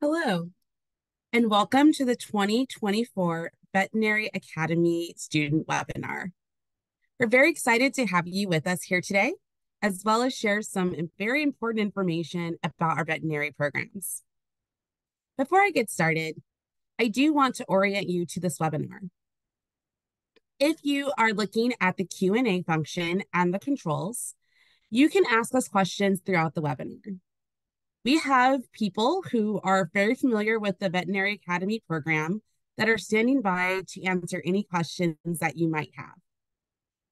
Hello, and welcome to the 2024 Veterinary Academy Student Webinar. We're very excited to have you with us here today, as well as share some very important information about our veterinary programs. Before I get started, I do want to orient you to this webinar. If you are looking at the Q&A function and the controls, you can ask us questions throughout the webinar. We have people who are very familiar with the Veterinary Academy program that are standing by to answer any questions that you might have.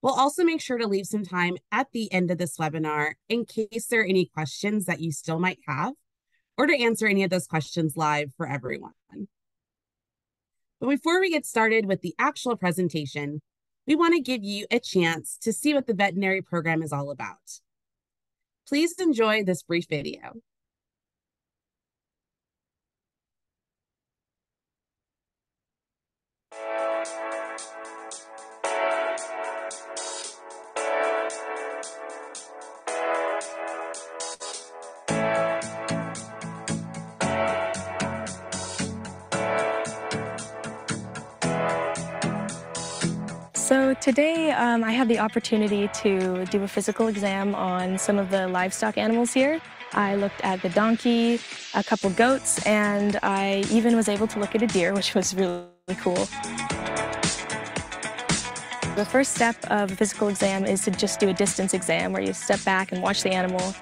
We'll also make sure to leave some time at the end of this webinar in case there are any questions that you still might have or to answer any of those questions live for everyone. But before we get started with the actual presentation, we want to give you a chance to see what the veterinary program is all about. Please enjoy this brief video. So today um, I had the opportunity to do a physical exam on some of the livestock animals here. I looked at the donkey, a couple goats, and I even was able to look at a deer, which was really, really cool. The first step of a physical exam is to just do a distance exam where you step back and watch the animal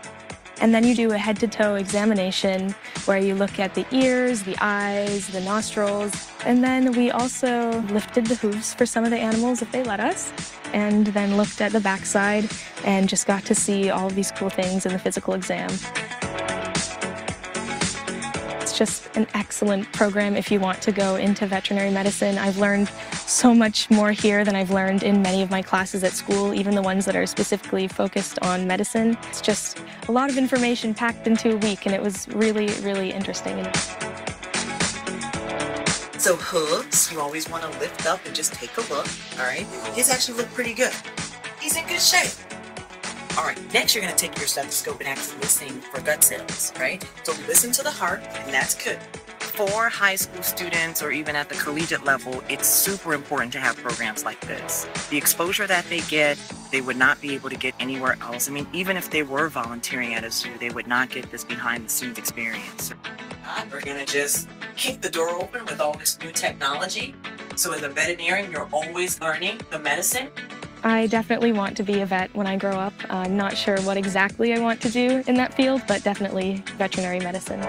and then you do a head to toe examination where you look at the ears, the eyes, the nostrils. And then we also lifted the hooves for some of the animals if they let us, and then looked at the backside and just got to see all of these cool things in the physical exam just an excellent program if you want to go into veterinary medicine. I've learned so much more here than I've learned in many of my classes at school, even the ones that are specifically focused on medicine. It's just a lot of information packed into a week, and it was really, really interesting. So hooves, you always want to lift up and just take a look, all right? His actually look pretty good. He's in good shape. All right, next you're gonna take your stethoscope and actually listen for gut sounds, right? So listen to the heart, and that's good. For high school students or even at the collegiate level, it's super important to have programs like this. The exposure that they get, they would not be able to get anywhere else. I mean, even if they were volunteering at a zoo, they would not get this behind the scenes experience. We're gonna just keep the door open with all this new technology. So as a veterinarian, you're always learning the medicine I definitely want to be a vet when I grow up. I'm not sure what exactly I want to do in that field, but definitely veterinary medicine.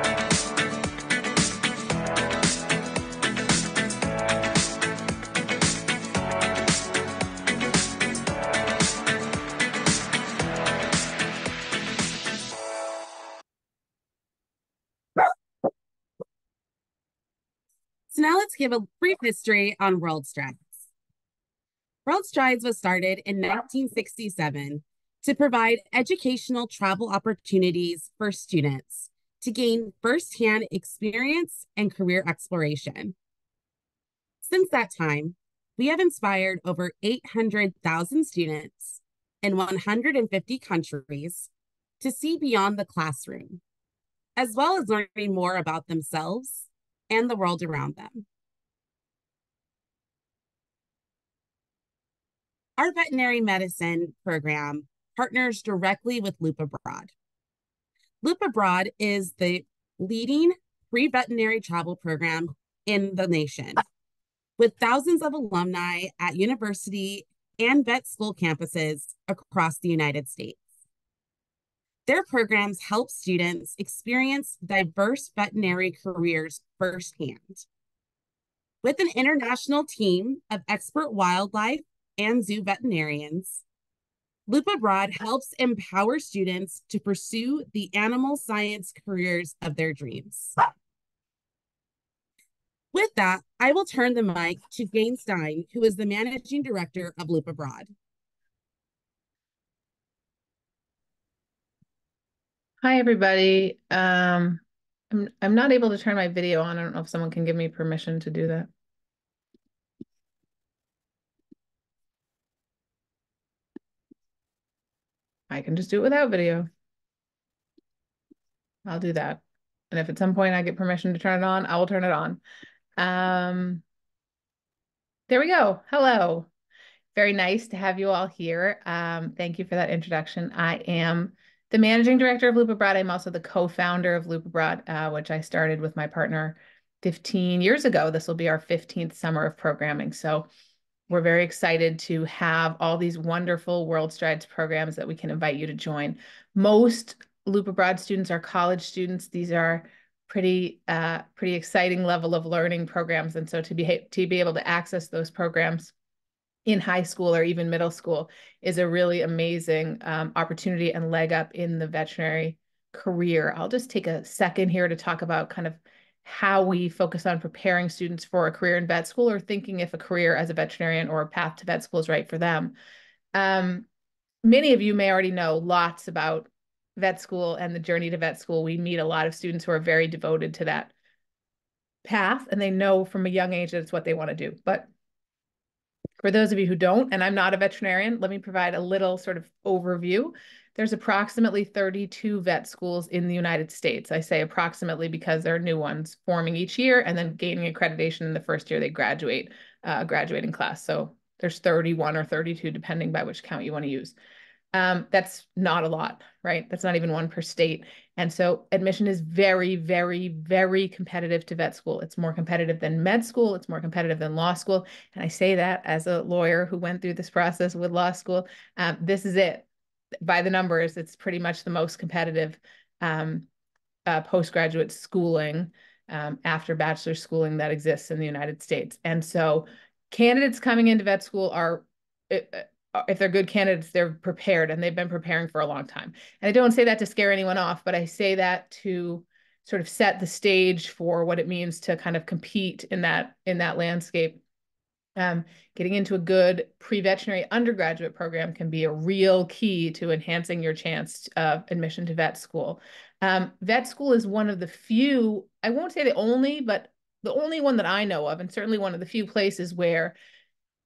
So now let's give a brief history on World. World Strides was started in 1967 to provide educational travel opportunities for students to gain firsthand experience and career exploration. Since that time, we have inspired over 800,000 students in 150 countries to see beyond the classroom, as well as learning more about themselves and the world around them. Our veterinary medicine program partners directly with Loop Abroad. Loop Abroad is the leading free veterinary travel program in the nation, with thousands of alumni at university and vet school campuses across the United States. Their programs help students experience diverse veterinary careers firsthand. With an international team of expert wildlife and zoo veterinarians. Loop Abroad helps empower students to pursue the animal science careers of their dreams. With that, I will turn the mic to Jane Stein, who is the managing director of Loop Abroad. Hi, everybody. Um, I'm, I'm not able to turn my video on. I don't know if someone can give me permission to do that. I can just do it without video. I'll do that. And if at some point I get permission to turn it on, I will turn it on. Um, there we go. Hello. Very nice to have you all here. Um, thank you for that introduction. I am the managing director of Loop Abroad. I'm also the co-founder of Loop Abroad, uh, which I started with my partner 15 years ago. This will be our 15th summer of programming. So we're very excited to have all these wonderful World Strides programs that we can invite you to join. Most Loop Abroad students are college students. These are pretty uh, pretty exciting level of learning programs, and so to be to be able to access those programs in high school or even middle school is a really amazing um, opportunity and leg up in the veterinary career. I'll just take a second here to talk about kind of how we focus on preparing students for a career in vet school or thinking if a career as a veterinarian or a path to vet school is right for them. Um, many of you may already know lots about vet school and the journey to vet school. We meet a lot of students who are very devoted to that path and they know from a young age that it's what they want to do. But for those of you who don't, and I'm not a veterinarian, let me provide a little sort of overview. There's approximately 32 vet schools in the United States. I say approximately because there are new ones forming each year and then gaining accreditation in the first year they graduate, uh, graduating class. So there's 31 or 32, depending by which count you want to use. Um, that's not a lot, right? That's not even one per state. And so admission is very, very, very competitive to vet school. It's more competitive than med school. It's more competitive than law school. And I say that as a lawyer who went through this process with law school. Um, this is it by the numbers, it's pretty much the most competitive um, uh, postgraduate schooling um, after bachelor schooling that exists in the United States. And so candidates coming into vet school are, uh, if they're good candidates, they're prepared and they've been preparing for a long time. And I don't say that to scare anyone off, but I say that to sort of set the stage for what it means to kind of compete in that in that landscape um, getting into a good pre-veterinary undergraduate program can be a real key to enhancing your chance of admission to vet school. Um, vet school is one of the few, I won't say the only, but the only one that I know of, and certainly one of the few places where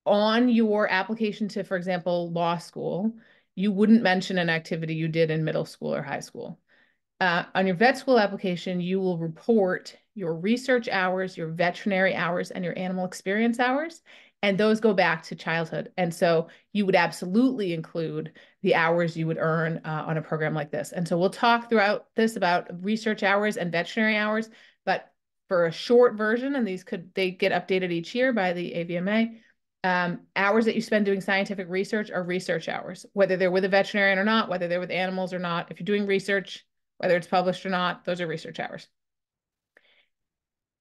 on your application to, for example, law school, you wouldn't mention an activity you did in middle school or high school. Uh, on your vet school application, you will report your research hours, your veterinary hours, and your animal experience hours. And those go back to childhood. And so you would absolutely include the hours you would earn uh, on a program like this. And so we'll talk throughout this about research hours and veterinary hours. But for a short version, and these could, they get updated each year by the AVMA, um, hours that you spend doing scientific research are research hours, whether they're with a veterinarian or not, whether they're with animals or not. If you're doing research, whether it's published or not, those are research hours.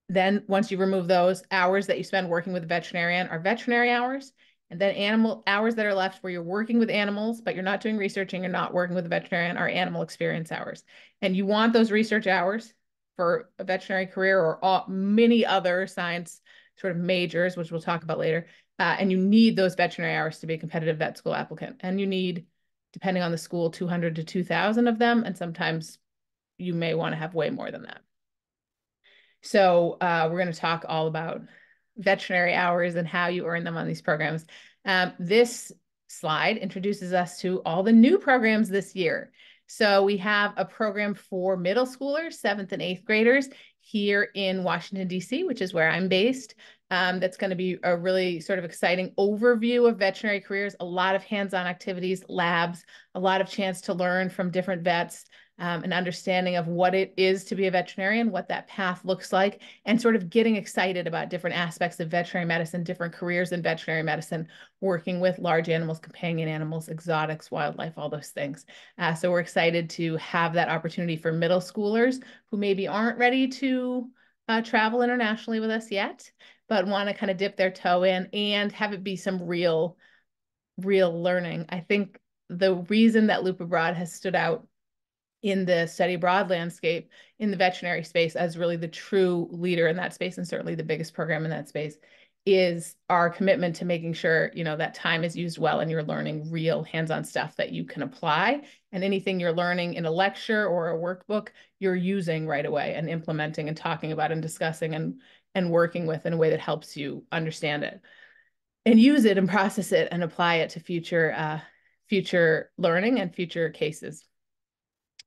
Then once you remove those hours that you spend working with a veterinarian are veterinary hours. And then animal hours that are left where you're working with animals, but you're not doing research and you're not working with a veterinarian are animal experience hours. And you want those research hours for a veterinary career or all, many other science sort of majors, which we'll talk about later. Uh, and you need those veterinary hours to be a competitive vet school applicant. And you need, depending on the school, 200 to 2,000 of them. And sometimes you may want to have way more than that. So uh, we're going to talk all about veterinary hours and how you earn them on these programs. Um, this slide introduces us to all the new programs this year. So we have a program for middle schoolers, seventh and eighth graders here in Washington, D.C., which is where I'm based. Um, that's going to be a really sort of exciting overview of veterinary careers, a lot of hands-on activities, labs, a lot of chance to learn from different vets, um, an understanding of what it is to be a veterinarian, what that path looks like, and sort of getting excited about different aspects of veterinary medicine, different careers in veterinary medicine, working with large animals, companion animals, exotics, wildlife, all those things. Uh, so we're excited to have that opportunity for middle schoolers who maybe aren't ready to uh, travel internationally with us yet, but want to kind of dip their toe in and have it be some real, real learning. I think the reason that Loop Abroad has stood out in the study abroad landscape in the veterinary space as really the true leader in that space and certainly the biggest program in that space is our commitment to making sure you know that time is used well and you're learning real hands-on stuff that you can apply. And anything you're learning in a lecture or a workbook you're using right away and implementing and talking about and discussing and and working with in a way that helps you understand it and use it and process it and apply it to future uh, future learning and future cases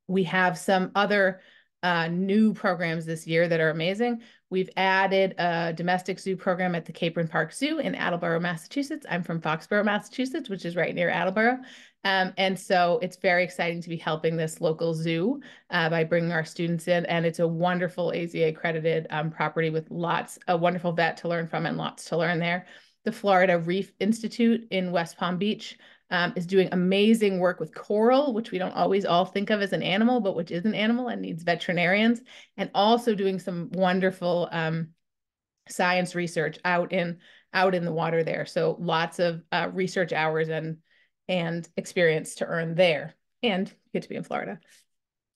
we have some other uh, new programs this year that are amazing. We've added a domestic zoo program at the Capron Park Zoo in Attleboro, Massachusetts. I'm from Foxborough, Massachusetts, which is right near Attleboro. Um, and so it's very exciting to be helping this local zoo uh, by bringing our students in. And it's a wonderful AZA accredited um, property with lots, a wonderful vet to learn from and lots to learn there. The Florida Reef Institute in West Palm Beach um, is doing amazing work with coral, which we don't always all think of as an animal, but which is an animal and needs veterinarians, and also doing some wonderful um, science research out in out in the water there. So lots of uh, research hours and and experience to earn there and get to be in Florida.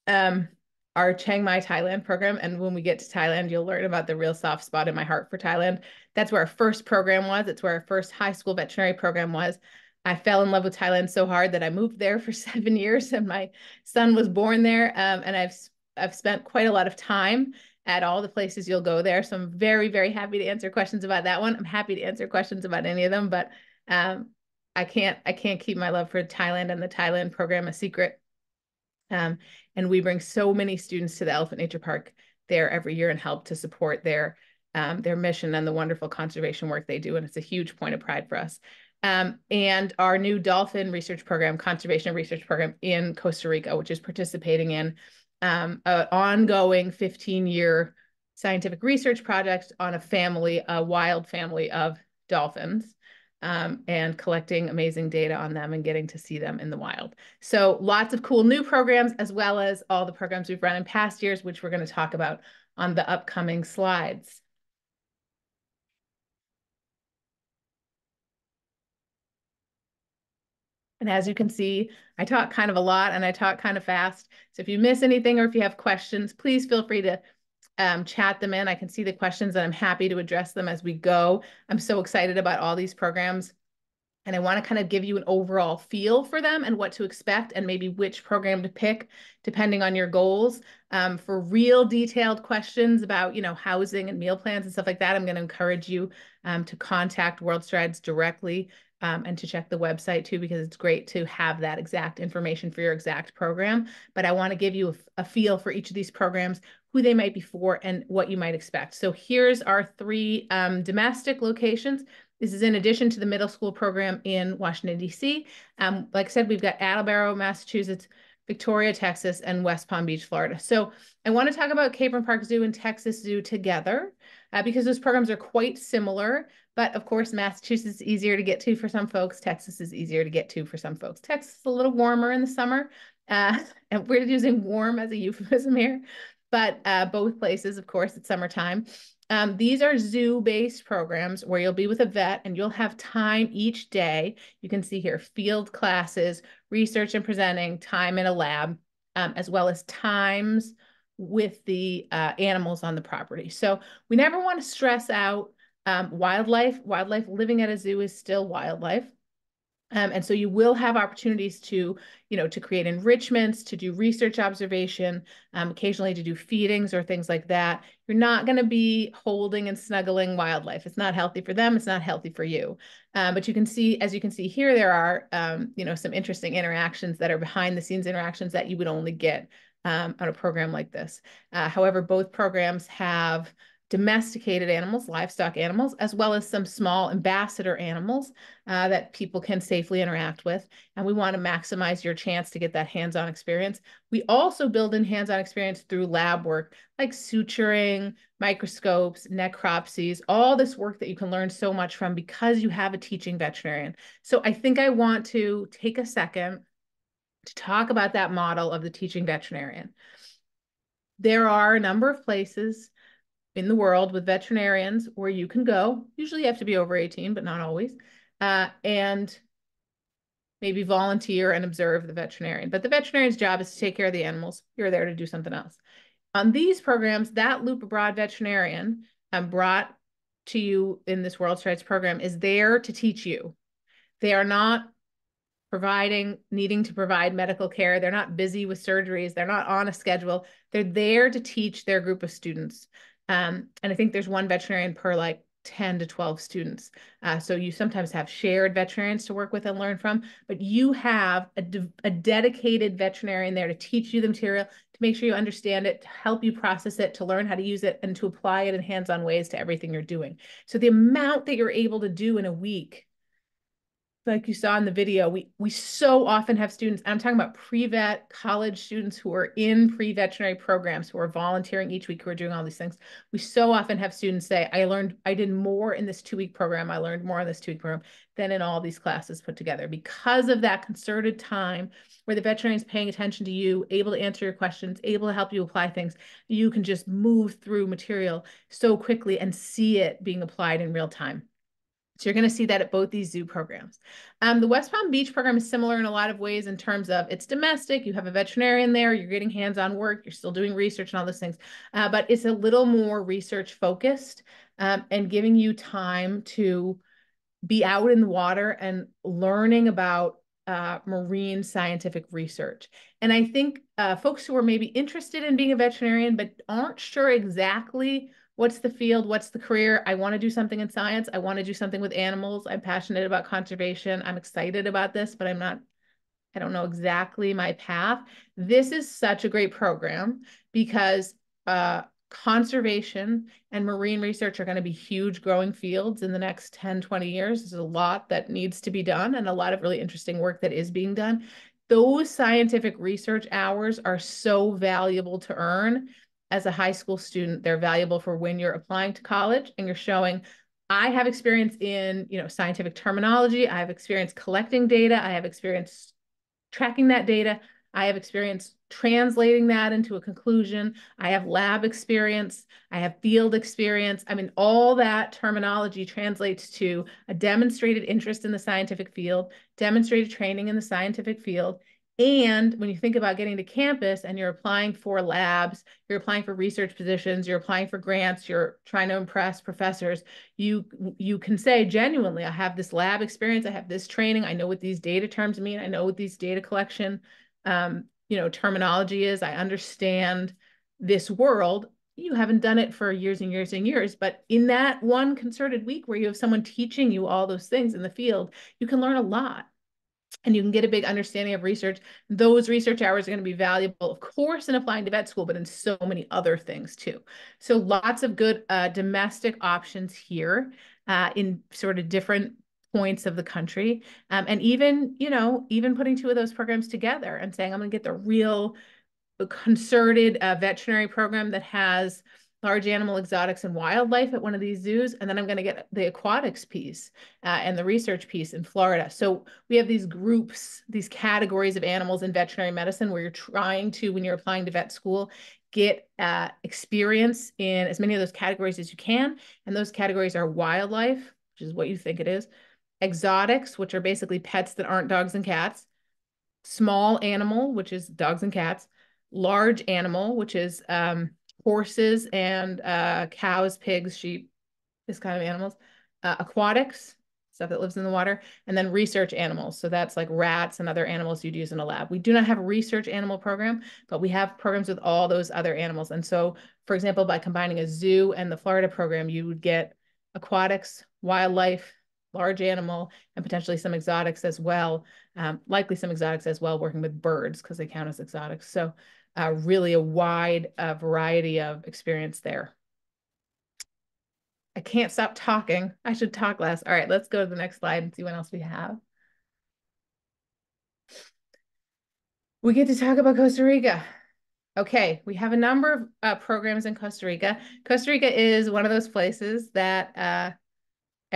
Um, our Chiang Mai Thailand program. And when we get to Thailand, you'll learn about the real soft spot in my heart for Thailand. That's where our first program was. It's where our first high school veterinary program was. I fell in love with Thailand so hard that I moved there for seven years and my son was born there. Um, and I've, I've spent quite a lot of time at all the places you'll go there. So I'm very, very happy to answer questions about that one. I'm happy to answer questions about any of them, but um, I can't I can't keep my love for Thailand and the Thailand program a secret. Um, and we bring so many students to the Elephant Nature Park there every year and help to support their um, their mission and the wonderful conservation work they do. And it's a huge point of pride for us. Um, and our new dolphin research program, conservation research program in Costa Rica, which is participating in um, an ongoing 15 year scientific research project on a family, a wild family of dolphins um, and collecting amazing data on them and getting to see them in the wild. So lots of cool new programs, as well as all the programs we've run in past years, which we're going to talk about on the upcoming slides. And as you can see, I talk kind of a lot and I talk kind of fast. So if you miss anything or if you have questions, please feel free to um, chat them in. I can see the questions and I'm happy to address them as we go. I'm so excited about all these programs. And I want to kind of give you an overall feel for them and what to expect and maybe which program to pick depending on your goals. Um, for real detailed questions about, you know, housing and meal plans and stuff like that, I'm going to encourage you um, to contact WorldStrides directly um, and to check the website too, because it's great to have that exact information for your exact program. But I want to give you a, a feel for each of these programs, who they might be for, and what you might expect. So here's our three um, domestic locations. This is in addition to the middle school program in Washington, D.C. Um, like I said, we've got Attleboro, Massachusetts, Victoria, Texas, and West Palm Beach, Florida. So I want to talk about Capron Park Zoo and Texas Zoo together uh, because those programs are quite similar. But of course, Massachusetts is easier to get to for some folks. Texas is easier to get to for some folks. Texas is a little warmer in the summer. Uh, and we're using warm as a euphemism here. But uh, both places, of course, it's summertime. Um, these are zoo-based programs where you'll be with a vet and you'll have time each day. You can see here field classes, research and presenting, time in a lab, um, as well as times with the uh, animals on the property. So we never want to stress out um, wildlife. Wildlife living at a zoo is still wildlife. Um, and so you will have opportunities to, you know, to create enrichments, to do research observation, um, occasionally to do feedings or things like that. You're not going to be holding and snuggling wildlife. It's not healthy for them. It's not healthy for you. Um, but you can see, as you can see here, there are, um, you know, some interesting interactions that are behind the scenes interactions that you would only get um, on a program like this. Uh, however, both programs have domesticated animals, livestock animals, as well as some small ambassador animals uh, that people can safely interact with. And we want to maximize your chance to get that hands-on experience. We also build in hands-on experience through lab work like suturing, microscopes, necropsies, all this work that you can learn so much from because you have a teaching veterinarian. So I think I want to take a second to talk about that model of the teaching veterinarian. There are a number of places in the world with veterinarians where you can go. Usually you have to be over 18, but not always. Uh, and maybe volunteer and observe the veterinarian. But the veterinarian's job is to take care of the animals. You're there to do something else. On these programs, that Loop Abroad veterinarian um, brought to you in this World Strides program is there to teach you. They are not providing, needing to provide medical care. They're not busy with surgeries. They're not on a schedule. They're there to teach their group of students. Um, and I think there's one veterinarian per like 10 to 12 students. Uh, so you sometimes have shared veterinarians to work with and learn from, but you have a, de a dedicated veterinarian there to teach you the material, to make sure you understand it, to help you process it, to learn how to use it, and to apply it in hands-on ways to everything you're doing. So the amount that you're able to do in a week like you saw in the video, we we so often have students, I'm talking about pre-vet college students who are in pre-veterinary programs who are volunteering each week who are doing all these things. We so often have students say, I learned, I did more in this two-week program, I learned more in this two-week program than in all these classes put together because of that concerted time where the veterinarian is paying attention to you, able to answer your questions, able to help you apply things. You can just move through material so quickly and see it being applied in real time. So you're going to see that at both these zoo programs. Um, the West Palm Beach program is similar in a lot of ways in terms of it's domestic, you have a veterinarian there, you're getting hands-on work, you're still doing research and all those things, uh, but it's a little more research focused um, and giving you time to be out in the water and learning about uh, marine scientific research. And I think uh, folks who are maybe interested in being a veterinarian but aren't sure exactly what's the field what's the career? I want to do something in science. I want to do something with animals. I'm passionate about conservation. I'm excited about this but i'm not i don't know exactly my path. This is such a great program because uh, conservation and marine research are going to be huge growing fields in the next 10 20 years. There's a lot that needs to be done and a lot of really interesting work that is being done. Those scientific research hours are so valuable to earn as a high school student. They're valuable for when you're applying to college and you're showing I have experience in, you know, scientific terminology. I have experience collecting data. I have experience tracking that data. I have experience translating that into a conclusion. I have lab experience. I have field experience. I mean, all that terminology translates to a demonstrated interest in the scientific field, demonstrated training in the scientific field, and when you think about getting to campus and you're applying for labs, you're applying for research positions, you're applying for grants, you're trying to impress professors, you you can say genuinely, I have this lab experience, I have this training, I know what these data terms mean, I know what these data collection um, you know, terminology is, I understand this world. You haven't done it for years and years and years, but in that one concerted week where you have someone teaching you all those things in the field, you can learn a lot and you can get a big understanding of research. Those research hours are going to be valuable, of course, in applying to vet school, but in so many other things too. So lots of good uh, domestic options here uh, in sort of different points of the country. Um, and even, you know, even putting two of those programs together and saying, I'm going to get the real concerted uh, veterinary program that has large animal exotics and wildlife at one of these zoos. And then I'm going to get the aquatics piece uh, and the research piece in Florida. So we have these groups, these categories of animals in veterinary medicine where you're trying to, when you're applying to vet school, get uh, experience in as many of those categories as you can. And those categories are wildlife, which is what you think it is, exotics, which are basically pets that aren't dogs and cats, small animal, which is dogs and cats, large animal, which is um, horses and uh, cows, pigs, sheep, this kind of animals, uh, aquatics, stuff that lives in the water, and then research animals. So that's like rats and other animals you'd use in a lab. We do not have a research animal program, but we have programs with all those other animals. And so, for example, by combining a zoo and the Florida program, you would get aquatics, wildlife, large animal, and potentially some exotics as well, um, likely some exotics as well, working with birds because they count as exotics. So uh, really a wide uh, variety of experience there. I can't stop talking. I should talk less. All right, let's go to the next slide and see what else we have. We get to talk about Costa Rica. Okay, we have a number of uh, programs in Costa Rica. Costa Rica is one of those places that uh,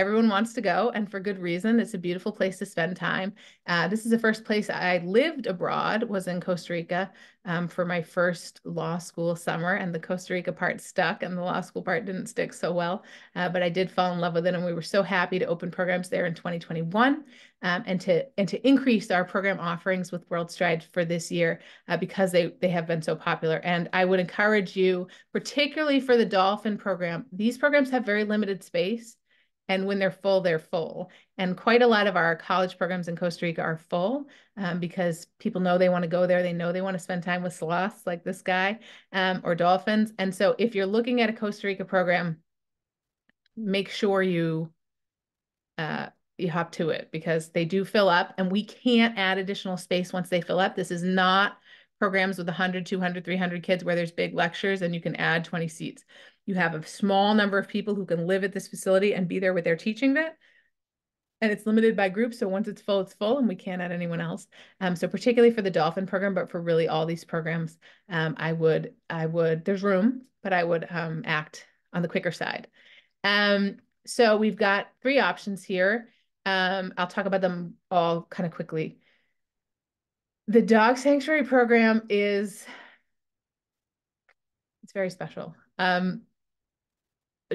everyone wants to go and for good reason it's a beautiful place to spend time. Uh, this is the first place i lived abroad was in costa rica um, for my first law school summer and the costa rica part stuck and the law school part didn't stick so well. Uh, but i did fall in love with it and we were so happy to open programs there in 2021 um, and to and to increase our program offerings with world stride for this year uh, because they they have been so popular. And i would encourage you particularly for the dolphin program these programs have very limited space and when they're full, they're full. And quite a lot of our college programs in Costa Rica are full um, because people know they want to go there. They know they want to spend time with sloths like this guy um, or dolphins. And so if you're looking at a Costa Rica program, make sure you uh, you hop to it because they do fill up and we can't add additional space once they fill up. This is not programs with 100, 200, 300 kids where there's big lectures and you can add 20 seats. You have a small number of people who can live at this facility and be there with their teaching vet. And it's limited by group. So once it's full, it's full and we can't add anyone else. Um, so particularly for the dolphin program, but for really all these programs, um, I would, I would, there's room, but I would um, act on the quicker side. Um, so we've got three options here. Um, I'll talk about them all kind of quickly. The dog sanctuary program is it's very special. Um,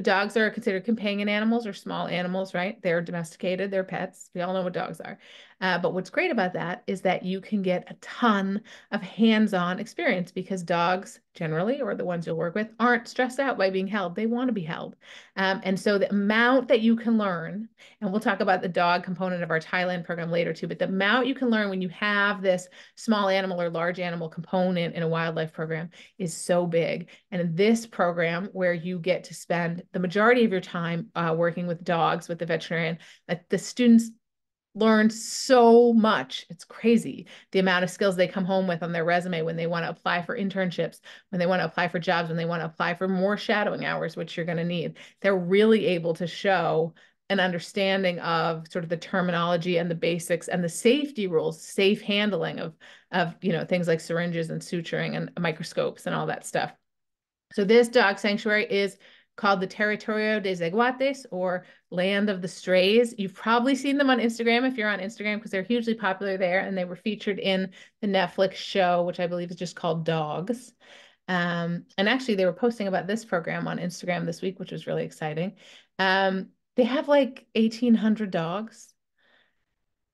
dogs are considered companion animals or small animals, right? They're domesticated, they're pets. We all know what dogs are. Uh, but what's great about that is that you can get a ton of hands-on experience because dogs generally, or the ones you'll work with, aren't stressed out by being held. They want to be held. Um, and so the amount that you can learn, and we'll talk about the dog component of our Thailand program later too, but the amount you can learn when you have this small animal or large animal component in a wildlife program is so big. And in this program, where you get to spend the majority of your time uh, working with dogs with the veterinarian, that the students learned so much. It's crazy the amount of skills they come home with on their resume when they want to apply for internships, when they want to apply for jobs, when they want to apply for more shadowing hours, which you're going to need. They're really able to show an understanding of sort of the terminology and the basics and the safety rules, safe handling of of you know things like syringes and suturing and microscopes and all that stuff. So this dog sanctuary is called the Territorio de Zaguates or Land of the Strays. You've probably seen them on Instagram if you're on Instagram because they're hugely popular there and they were featured in the Netflix show, which I believe is just called Dogs. Um, and actually, they were posting about this program on Instagram this week, which was really exciting. Um, they have like 1,800 dogs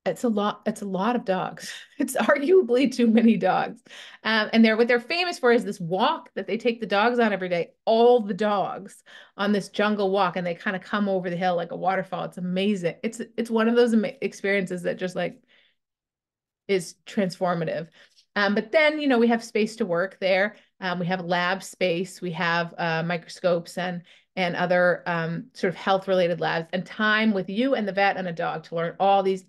it's a lot it's a lot of dogs. It's arguably too many dogs. Um, and they're what they're famous for is this walk that they take the dogs on every day all the dogs on this jungle walk and they kind of come over the hill like a waterfall. It's amazing. It's it's one of those experiences that just like is transformative. Um, but then you know we have space to work there. Um, we have lab space we have uh, microscopes and and other um, sort of health related labs and time with you and the vet and a dog to learn all these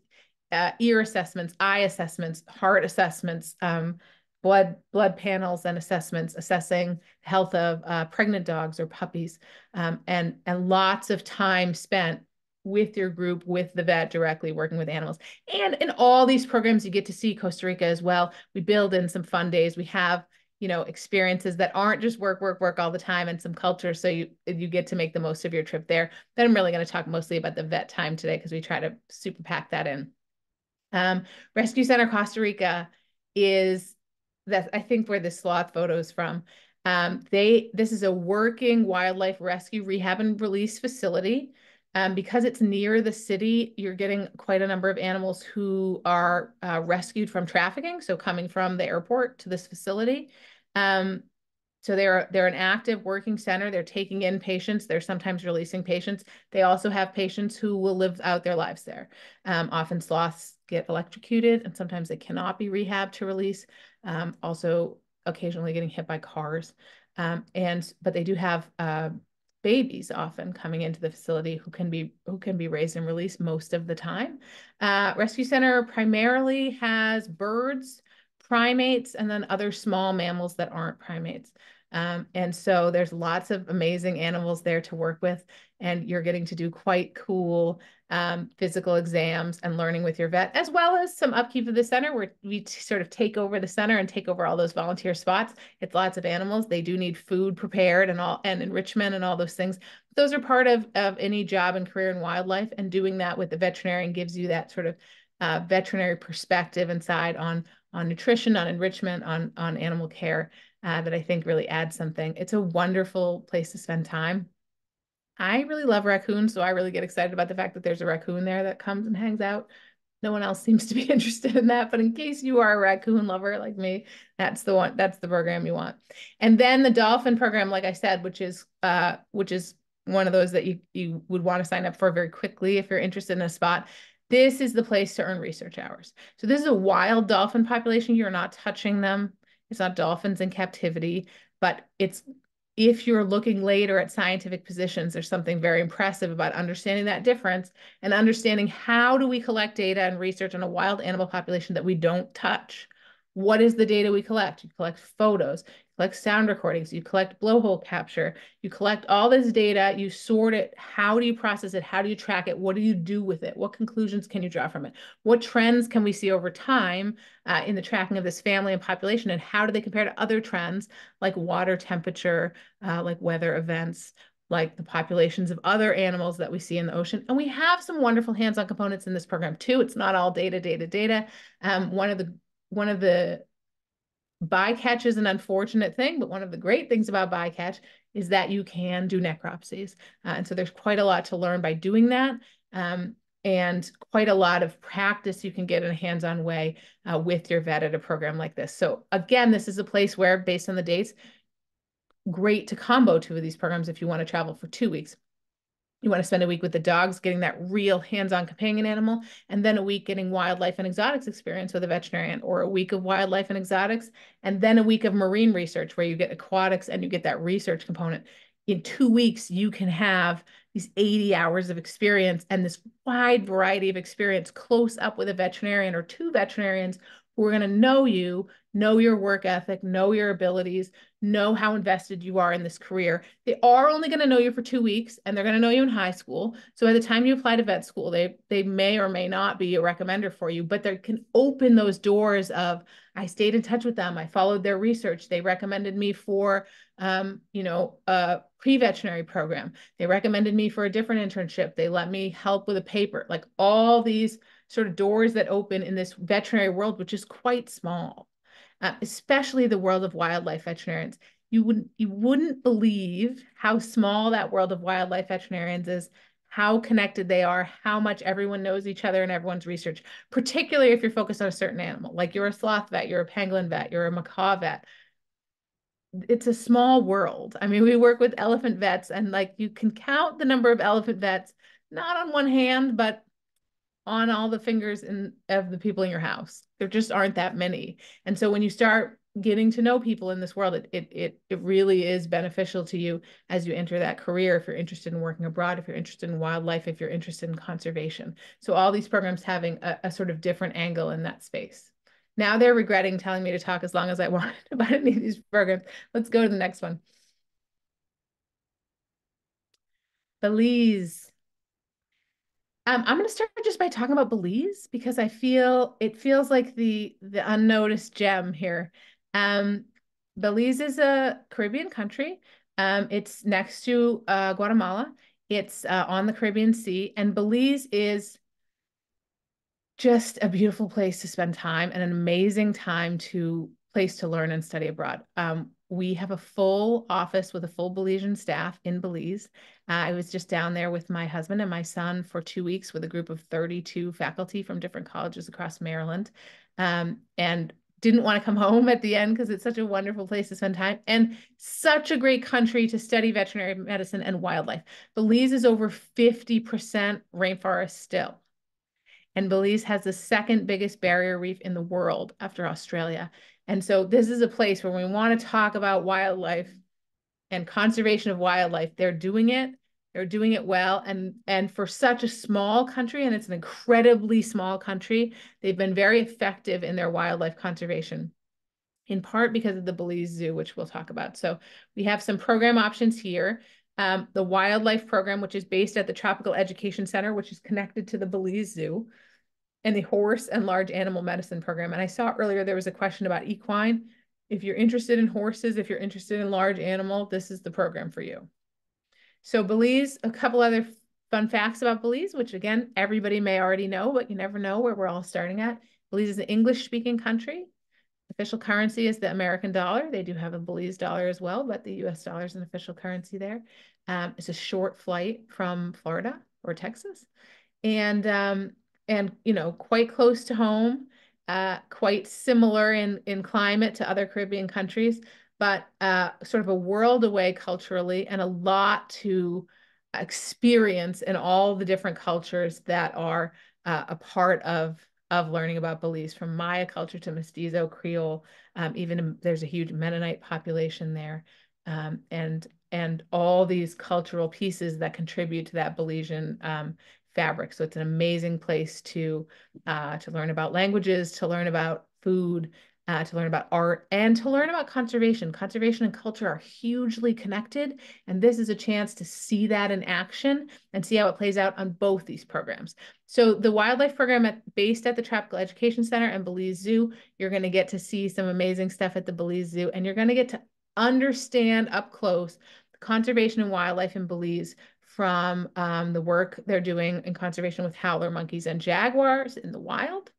uh, ear assessments, eye assessments, heart assessments, um, blood blood panels and assessments assessing health of uh, pregnant dogs or puppies, um, and and lots of time spent with your group, with the vet directly working with animals. And in all these programs, you get to see Costa Rica as well. We build in some fun days. We have you know experiences that aren't just work work work all the time and some culture so you you get to make the most of your trip there then i'm really going to talk mostly about the vet time today because we try to super pack that in um, Rescue Center Costa Rica is that I think where the sloth photo is from. Um, they this is a working wildlife rescue rehab and release facility. Um, because it's near the city, you're getting quite a number of animals who are uh, rescued from trafficking. So coming from the airport to this facility. Um, so they're they're an active working center. They're taking in patients. They're sometimes releasing patients. They also have patients who will live out their lives there. Um, often sloths get electrocuted, and sometimes they cannot be rehabbed to release. Um, also, occasionally getting hit by cars. Um, and but they do have uh, babies often coming into the facility who can be who can be raised and released most of the time. Uh, Rescue Center primarily has birds primates and then other small mammals that aren't primates. Um, and so there's lots of amazing animals there to work with, and you're getting to do quite cool um, physical exams and learning with your vet, as well as some upkeep of the center where we sort of take over the center and take over all those volunteer spots. It's lots of animals. They do need food prepared and all and enrichment and all those things. Those are part of, of any job and career in wildlife, and doing that with the veterinarian gives you that sort of uh, veterinary perspective inside on on nutrition, on enrichment, on on animal care uh, that I think really adds something. It's a wonderful place to spend time. I really love raccoons, so I really get excited about the fact that there's a raccoon there that comes and hangs out. No one else seems to be interested in that, but in case you are a raccoon lover like me, that's the one. That's the program you want. And then the dolphin program, like I said, which is uh, which is one of those that you you would want to sign up for very quickly if you're interested in a spot. This is the place to earn research hours. So this is a wild dolphin population. You're not touching them. It's not dolphins in captivity, but it's if you're looking later at scientific positions, there's something very impressive about understanding that difference and understanding how do we collect data and research on a wild animal population that we don't touch. What is the data we collect? You collect photos, collect sound recordings, you collect blowhole capture, you collect all this data, you sort it. How do you process it? How do you track it? What do you do with it? What conclusions can you draw from it? What trends can we see over time uh, in the tracking of this family and population? And how do they compare to other trends like water temperature, uh, like weather events, like the populations of other animals that we see in the ocean. And we have some wonderful hands-on components in this program too. It's not all data, data, data. Um, one of the one of the bycatch is an unfortunate thing, but one of the great things about bycatch is that you can do necropsies. Uh, and so there's quite a lot to learn by doing that. Um, and quite a lot of practice you can get in a hands-on way uh, with your vet at a program like this. So again, this is a place where, based on the dates, great to combo two of these programs if you want to travel for two weeks you want to spend a week with the dogs, getting that real hands-on companion animal, and then a week getting wildlife and exotics experience with a veterinarian, or a week of wildlife and exotics, and then a week of marine research where you get aquatics and you get that research component. In two weeks, you can have these 80 hours of experience and this wide variety of experience close up with a veterinarian or two veterinarians who are going to know you, know your work ethic, know your abilities, know how invested you are in this career. They are only going to know you for two weeks and they're going to know you in high school. So by the time you apply to vet school, they, they may or may not be a recommender for you, but they can open those doors of, I stayed in touch with them. I followed their research. They recommended me for, um, you know, a pre-veterinary program. They recommended me for a different internship. They let me help with a paper, like all these sort of doors that open in this veterinary world, which is quite small, uh, especially the world of wildlife veterinarians. You wouldn't you wouldn't believe how small that world of wildlife veterinarians is, how connected they are, how much everyone knows each other and everyone's research, particularly if you're focused on a certain animal, like you're a sloth vet, you're a pangolin vet, you're a macaw vet. It's a small world. I mean, we work with elephant vets, and like you can count the number of elephant vets, not on one hand, but on all the fingers in, of the people in your house. There just aren't that many. And so when you start getting to know people in this world, it, it, it, it really is beneficial to you as you enter that career. If you're interested in working abroad, if you're interested in wildlife, if you're interested in conservation. So all these programs having a, a sort of different angle in that space. Now they're regretting telling me to talk as long as I want about any of these programs. Let's go to the next one. Belize. Um, I'm going to start just by talking about Belize because I feel it feels like the the unnoticed gem here. Um, Belize is a Caribbean country. Um, it's next to uh, Guatemala. It's uh, on the Caribbean Sea, and Belize is just a beautiful place to spend time and an amazing time to place to learn and study abroad. Um, we have a full office with a full Belizean staff in Belize. Uh, I was just down there with my husband and my son for two weeks with a group of 32 faculty from different colleges across Maryland. Um, and didn't want to come home at the end because it's such a wonderful place to spend time and such a great country to study veterinary medicine and wildlife. Belize is over 50% rainforest still. And Belize has the second biggest barrier reef in the world after Australia. And so this is a place where we want to talk about wildlife and conservation of wildlife. They're doing it. They're doing it well. And, and for such a small country, and it's an incredibly small country, they've been very effective in their wildlife conservation, in part because of the Belize Zoo, which we'll talk about. So we have some program options here. Um, the wildlife program, which is based at the Tropical Education Center, which is connected to the Belize Zoo and the horse and large animal medicine program. And I saw earlier there was a question about equine. If you're interested in horses, if you're interested in large animal, this is the program for you. So Belize, a couple other fun facts about Belize, which again, everybody may already know, but you never know where we're all starting at. Belize is an English speaking country. Official currency is the American dollar. They do have a Belize dollar as well, but the US dollar is an official currency there. Um, it's a short flight from Florida or Texas. And um, and you know quite close to home, uh, quite similar in in climate to other Caribbean countries, but uh, sort of a world away culturally and a lot to experience in all the different cultures that are uh, a part of of learning about Belize, from Maya culture to Mestizo, Creole. Um, even there's a huge Mennonite population there. um, and and all these cultural pieces that contribute to that Belizean um, fabric. So it's an amazing place to uh, to learn about languages, to learn about food, uh, to learn about art, and to learn about conservation. Conservation and culture are hugely connected, and this is a chance to see that in action and see how it plays out on both these programs. So the wildlife program at, based at the Tropical Education Center and Belize Zoo, you're going to get to see some amazing stuff at the Belize Zoo, and you're going to get to understand up close conservation and wildlife in Belize from um, the work they're doing in conservation with howler monkeys and jaguars in the wild,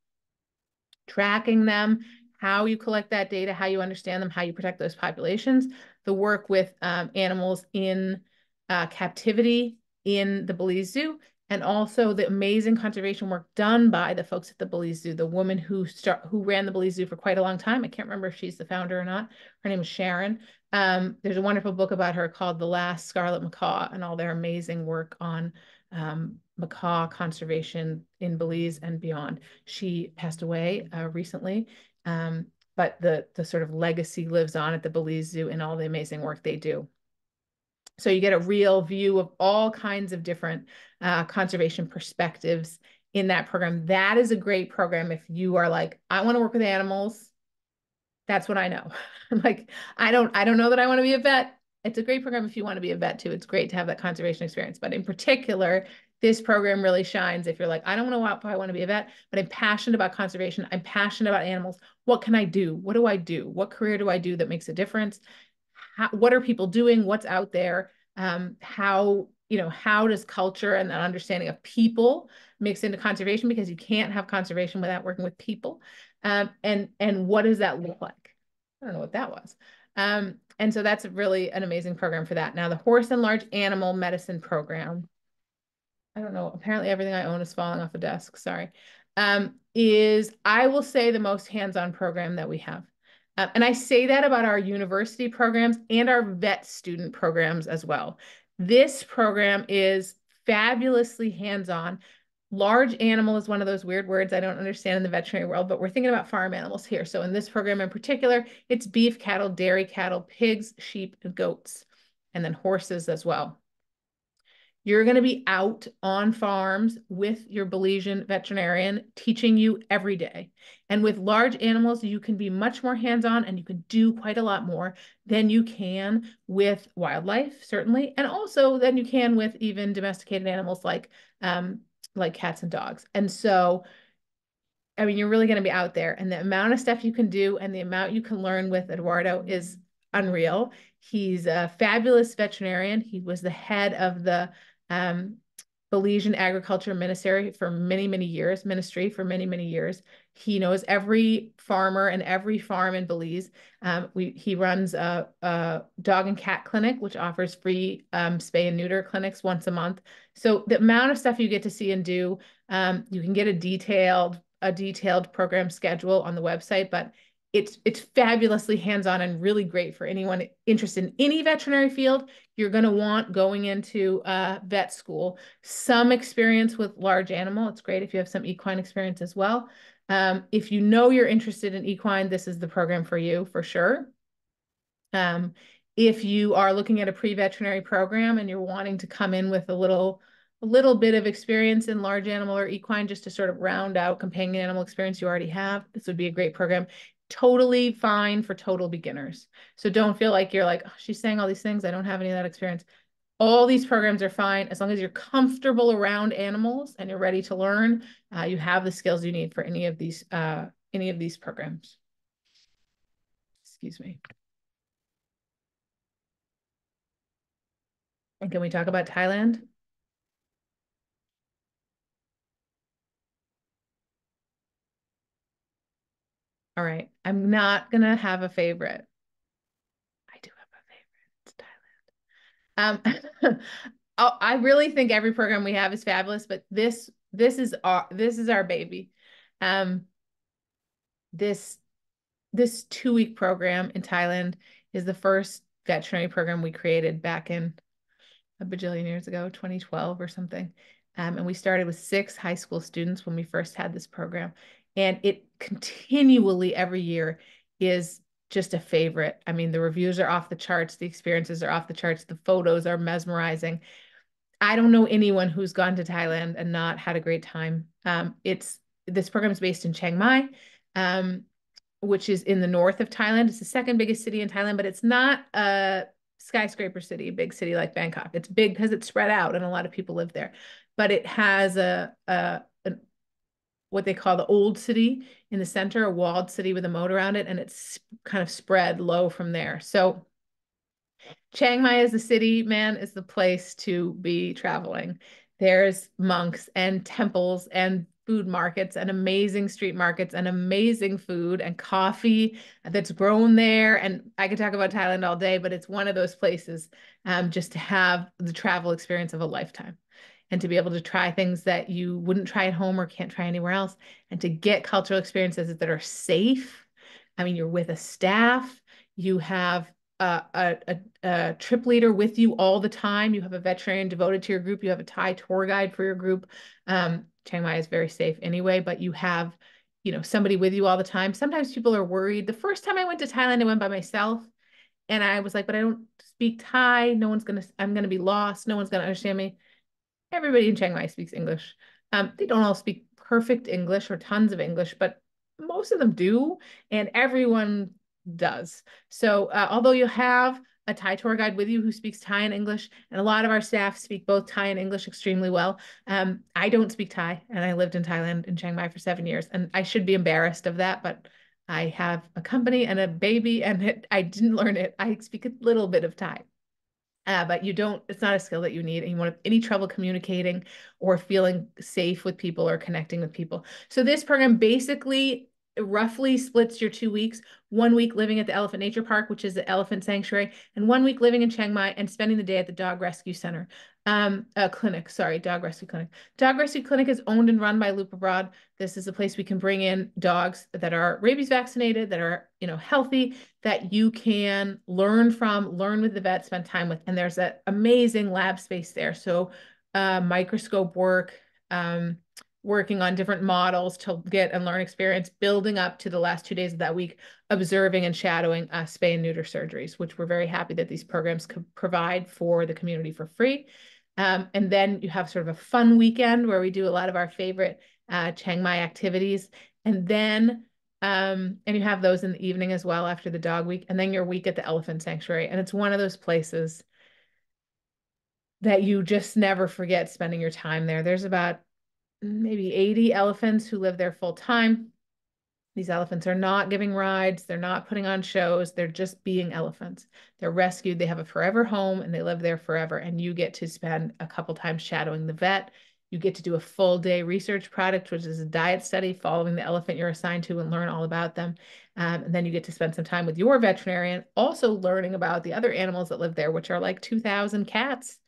tracking them, how you collect that data, how you understand them, how you protect those populations, the work with um, animals in uh, captivity in the Belize Zoo, and also the amazing conservation work done by the folks at the Belize Zoo. The woman who start who ran the Belize Zoo for quite a long time. I can't remember if she's the founder or not. Her name is Sharon. Um, there's a wonderful book about her called The Last Scarlet Macaw and all their amazing work on um, macaw conservation in Belize and beyond. She passed away uh, recently, um, but the the sort of legacy lives on at the Belize Zoo and all the amazing work they do. So you get a real view of all kinds of different uh, conservation perspectives in that program. That is a great program if you are like, I want to work with animals. That's what I know. like, I don't, I don't know that I want to be a vet. It's a great program if you want to be a vet too. It's great to have that conservation experience. But in particular, this program really shines if you're like, I don't know what I want to be a vet, but I'm passionate about conservation. I'm passionate about animals. What can I do? What do I do? What career do I do that makes a difference? How, what are people doing? What's out there? Um, how you know how does culture and that understanding of people mix into conservation? Because you can't have conservation without working with people. Um, and and what does that look like? I don't know what that was. Um, and so that's really an amazing program for that. Now the horse and large animal medicine program i don't know apparently everything i own is falling off the desk sorry um, is i will say the most hands-on program that we have uh, and I say that about our university programs and our vet student programs as well. This program is fabulously hands-on. Large animal is one of those weird words I don't understand in the veterinary world, but we're thinking about farm animals here. So in this program in particular, it's beef cattle, dairy cattle, pigs, sheep, and goats, and then horses as well. You're going to be out on farms with your Belizean veterinarian teaching you every day. And with large animals, you can be much more hands on and you can do quite a lot more than you can with wildlife, certainly. And also than you can with even domesticated animals like, um, like cats and dogs. And so, I mean, you're really going to be out there. And the amount of stuff you can do and the amount you can learn with Eduardo is unreal. He's a fabulous veterinarian. He was the head of the um, Belizean agriculture ministry for many, many years, ministry for many, many years. He knows every farmer and every farm in Belize. Um, we, he runs a, a, dog and cat clinic, which offers free um, spay and neuter clinics once a month. So the amount of stuff you get to see and do, um, you can get a detailed a detailed program schedule on the website, but it's it's fabulously hands-on and really great for anyone interested in any veterinary field you're going to want going into uh, vet school. Some experience with large animal it's great if you have some equine experience as well. Um, if you know you're interested in equine this is the program for you for sure. Um, if you are looking at a pre-veterinary program and you're wanting to come in with a little a little bit of experience in large animal or equine just to sort of round out companion animal experience you already have this would be a great program totally fine for total beginners. So don't feel like you're like, oh, she's saying all these things. I don't have any of that experience. All these programs are fine as long as you're comfortable around animals and you're ready to learn. Uh, you have the skills you need for any of these uh, any of these programs. Excuse me. And can we talk about Thailand? All right. I'm not going to have a favorite. I do have a favorite. It's Thailand. Um, I really think every program we have is fabulous, but this this is our this is our baby. Um, this this two week program in Thailand is the first veterinary program we created back in a bajillion years ago, 2012 or something. Um, and we started with six high school students when we first had this program and it continually every year is just a favorite. I mean, the reviews are off the charts, the experiences are off the charts, the photos are mesmerizing. I don't know anyone who's gone to Thailand and not had a great time. Um, it's this program is based in Chiang Mai, um, which is in the north of Thailand. It's the second biggest city in Thailand, but it's not a skyscraper city, a big city like Bangkok. It's big because it's spread out and a lot of people live there. But it has a, a what they call the old city in the center, a walled city with a moat around it, and it's kind of spread low from there. So Chiang Mai is the city, man, is the place to be traveling. There's monks and temples and food markets and amazing street markets and amazing food and coffee that's grown there. And I could talk about Thailand all day, but it's one of those places um, just to have the travel experience of a lifetime and to be able to try things that you wouldn't try at home or can't try anywhere else and to get cultural experiences that are safe. I mean, you're with a staff, you have a, a, a, trip leader with you all the time. You have a veterinarian devoted to your group. You have a Thai tour guide for your group. Um, Chiang Mai is very safe anyway, but you have, you know, somebody with you all the time. Sometimes people are worried. The first time I went to Thailand, I went by myself and I was like, but I don't speak Thai. No one's to, I'm to be lost. No one's to understand me. Everybody in Chiang Mai speaks English. Um, they don't all speak perfect English or tons of English, but most of them do. And everyone does. So uh, although you have a Thai tour guide with you who speaks Thai and English, and a lot of our staff speak both Thai and English extremely well. Um, I don't speak Thai, and I lived in Thailand in Chiang Mai for seven years, and I should be embarrassed of that, but I have a company and a baby, and it, I didn't learn it. I speak a little bit of Thai. Uh, but you don't, it's not a skill that you need. And you won't have any trouble communicating or feeling safe with people or connecting with people. So this program basically roughly splits your two weeks one week living at the elephant nature park which is the elephant sanctuary and one week living in chiang mai and spending the day at the dog rescue center um uh, clinic sorry dog rescue clinic. Dog rescue clinic is owned and run by loop abroad. This is a place we can bring in dogs that are rabies vaccinated that are you know healthy that you can learn from learn with the vet spend time with and there's an amazing lab space there. So uh, microscope work um, working on different models to get and learn experience, building up to the last two days of that week, observing and shadowing uh, spay and neuter surgeries, which we're very happy that these programs could provide for the community for free. Um, and then you have sort of a fun weekend where we do a lot of our favorite uh, Chiang Mai activities. And then, um, and you have those in the evening as well after the dog week. And then your week at the elephant sanctuary. And it's one of those places that you just never forget spending your time there. There's about maybe 80 elephants who live there full time. These elephants are not giving rides, they're not putting on shows, they're just being elephants. They're rescued, they have a forever home, and they live there forever. And you get to spend a couple times shadowing the vet. You get to do a full day research product, which is a diet study following the elephant you're assigned to and learn all about them. Um, and then you get to spend some time with your veterinarian, also learning about the other animals that live there, which are like 2,000 cats.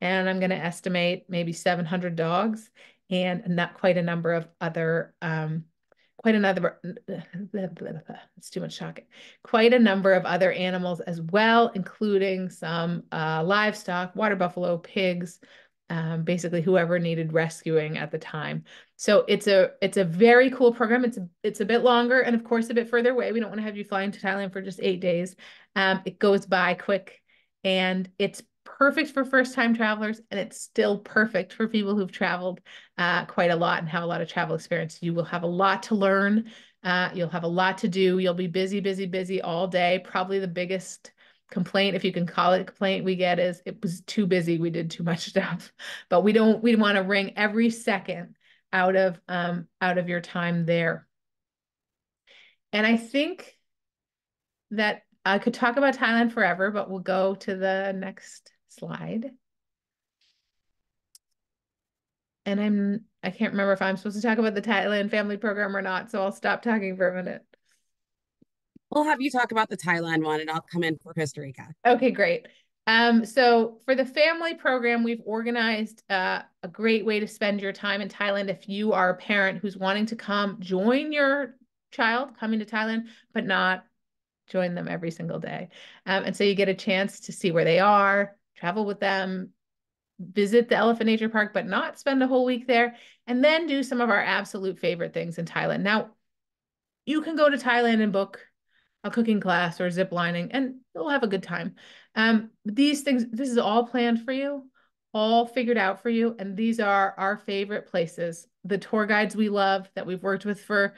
And I'm going to estimate maybe 700 dogs and not quite a number of other um, quite another it's too much talking. Quite a number of other animals as well including some uh, livestock water buffalo pigs um, basically whoever needed rescuing at the time. So it's a it's a very cool program. It's it's a bit longer and of course a bit further away. We don't want to have you flying to thailand for just eight days. Um, it goes by quick and it's perfect for first time travelers and it's still perfect for people who've traveled uh, quite a lot and have a lot of travel experience. You will have a lot to learn. Uh, you'll have a lot to do. You'll be busy, busy, busy all day. Probably the biggest complaint, if you can call it a complaint we get is it was too busy. We did too much stuff, but we don't, we want to wring every second out of, um, out of your time there. And I think that I could talk about Thailand forever, but we'll go to the next slide. And I'm, I can't remember if I'm supposed to talk about the Thailand family program or not, so I'll stop talking for a minute. We'll have you talk about the Thailand one and I'll come in for Costa Rica. Okay, great. Um, so for the family program, we've organized uh, a great way to spend your time in Thailand. If you are a parent who's wanting to come join your child coming to Thailand, but not join them every single day. Um, and so you get a chance to see where they are, travel with them, visit the Elephant Nature Park, but not spend a whole week there, and then do some of our absolute favorite things in Thailand. Now, you can go to Thailand and book a cooking class or zip lining, and you'll have a good time. Um, these things, this is all planned for you, all figured out for you, and these are our favorite places. The tour guides we love that we've worked with for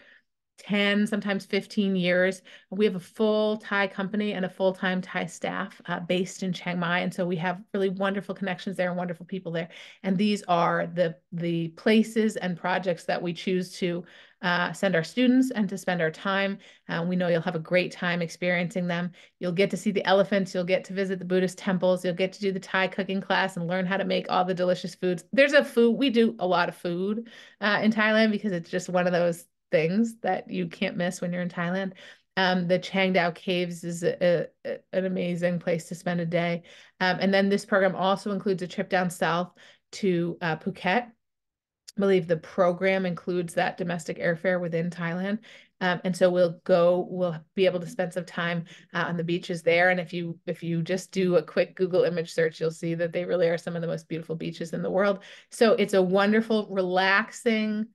10, sometimes 15 years. We have a full Thai company and a full time Thai staff uh, based in Chiang Mai. And so we have really wonderful connections there and wonderful people there. And these are the, the places and projects that we choose to uh, send our students and to spend our time. Uh, we know you'll have a great time experiencing them. You'll get to see the elephants. You'll get to visit the Buddhist temples. You'll get to do the Thai cooking class and learn how to make all the delicious foods. There's a food, we do a lot of food uh, in Thailand because it's just one of those things that you can't miss when you're in Thailand. Um, the Chiang Dao Caves is a, a, an amazing place to spend a day. Um, and then this program also includes a trip down south to uh, Phuket. I believe the program includes that domestic airfare within Thailand. Um, and so we'll go, we'll be able to spend some time uh, on the beaches there. And if you if you just do a quick Google image search, you'll see that they really are some of the most beautiful beaches in the world. So it's a wonderful, relaxing,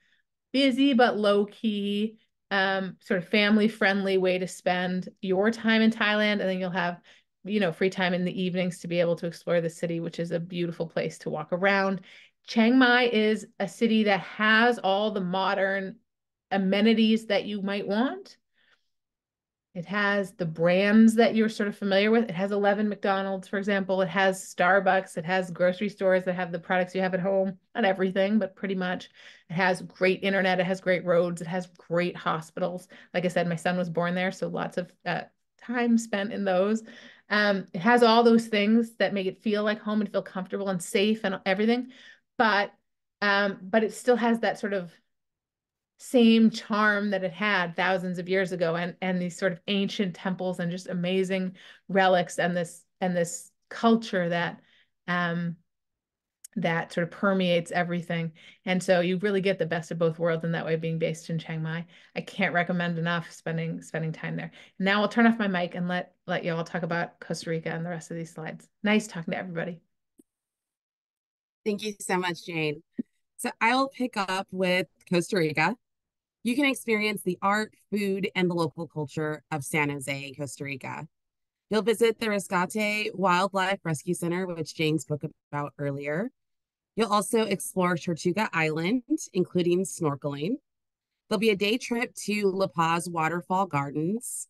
busy but low key, um, sort of family friendly way to spend your time in Thailand. And then you'll have, you know, free time in the evenings to be able to explore the city, which is a beautiful place to walk around. Chiang Mai is a city that has all the modern amenities that you might want. It has the brands that you're sort of familiar with. It has 11 McDonald's, for example. It has Starbucks. It has grocery stores that have the products you have at home. Not everything, but pretty much. It has great internet. It has great roads. It has great hospitals. Like I said, my son was born there, so lots of uh, time spent in those. Um, it has all those things that make it feel like home and feel comfortable and safe and everything. But um, but it still has that sort of same charm that it had thousands of years ago and and these sort of ancient temples and just amazing relics and this and this culture that um that sort of permeates everything. And so you really get the best of both worlds in that way being based in chiang mai. I can't recommend enough spending spending time there. Now i'll turn off my mic and let let you all talk about costa rica and the rest of these slides. Nice talking to everybody. Thank you so much jane. So i will pick up with costa rica you can experience the art, food, and the local culture of San Jose, Costa Rica. You'll visit the Rescate Wildlife Rescue Center, which Jane spoke about earlier. You'll also explore Tortuga Island, including snorkeling. There'll be a day trip to La Paz Waterfall Gardens.